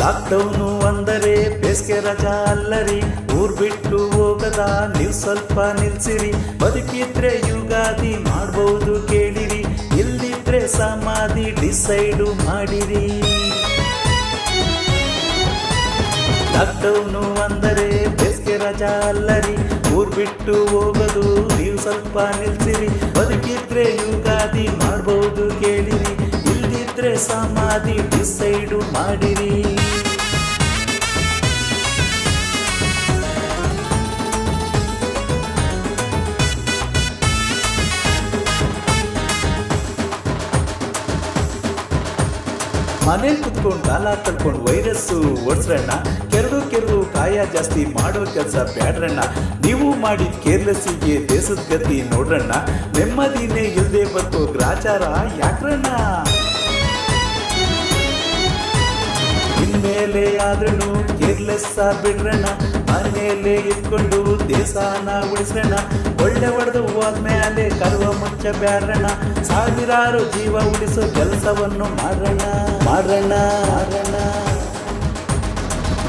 Lockdown ಅಂದರೆ ಬೇಸಿಗೆ ರಜಾ ಅಲ್ಲರಿ. ಊರ್ ಬಿಟ್ಟು ಹೋಗದ, ನೀವು ಸ್ವಲ್ಪ ನಿಲ್ಸಿರಿ. ಬದುಕಿದ್ರೆ ಯುಗಾದಿ ಮಾಡ್ಬೋದು ಕೇಳಿರಿ. ಇಲ್ಲಿದ್ರೆ ಸಮಾಧಿ ಡಿಸೈಡು ಮಾಡಿರಿ. ಲಾಕ್ಡೌನು ಅಂದರೆ ಬೇಸಿಗೆ ರಜಾ ಅಲ್ಲರಿ. ಊರ್ ಬಿಟ್ಟು ಹೋಗೋದು, ನೀವು ಸ್ವಲ್ಪ ನಿಲ್ಸಿರಿ. ಬದುಕಿದ್ರೆ ಯುಗಾದಿ ಮಾಡ್ಬೋದು ಕೇಳಿರಿ. ಇಲ್ಲಿದ್ರೆ ಸಮಾಧಿ ಡಿಸೈಡು ಮಾಡಿರಿ. ಮನೇಲಿ ಕುತ್ಕೊಂಡು ಕಾಲ ತಡ್ಕೊಂಡು ವೈರಸ್ಸು ಓಡಿಸ್ರಣ್ಣ ಕೆರಡು ಕೆರಡು ಕಾಯ ಜಾಸ್ತಿ ಮಾಡೋ ಕೆಲಸ ಬ್ಯಾಡ್ರಣ್ಣ. ನೀವು ಮಾಡಿದ ಕೇರ್ಲೆಸ್ಸಿಗೆ ದೇಶದ ಗತಿ ನೋಡ್ರಣ್ಣ. ನೆಮ್ಮದಿನೇ ಇಲ್ಲದೆ ಬಂತು ಗ್ರಾಚಾರ ಯಾಕ್ರಣ್ಣ? ಇನ್ಮೇಲೆ ಆದ್ರೂ ಕೇರ್ಲೆಸ್ ಬಿಡ್ರಣ್ಣ ಮನೇಲೆ ಇಟ್ಕೊಂಡು ದೇಶನ ಉಳಿಸೋಣ. ಒಳ್ಳೆ ಹೊಡೆದು ಹೋದ್ಮೇಲೆ ಕರುವ ಮುಚ್ಚ ಬ್ಯಾಡ್ರಣ್ಣ ಸಾವಿರಾರು ಜೀವ ಉಳಿಸೋ ಕೆಲಸವನ್ನು ಮಾಡೋಣ ಮಾಡೋಣ ಮಾಡೋಣ.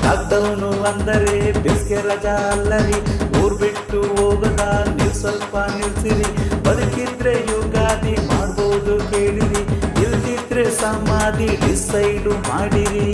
ಲಾಕ್ಡೌನು ಅಂದರೆ ಬೇಸಿಗೆ ರಜಾ ಅಲ್ಲರಿ. ಊರ್ ಬಿಟ್ಟು ಹೋಗದ ನೀವು ಸ್ವಲ್ಪ ನಿಲ್ಸಿರಿ. ಬದುಕಿದ್ರೆ ಯುಗಾದಿ ಮಾಡ್ಬೋದು ಕೇಳಿರಿ. ಇಲ್ದಿದ್ರೆ ಸಮಾಧಿ ಡಿಸೈಡು ಮಾಡಿರಿ.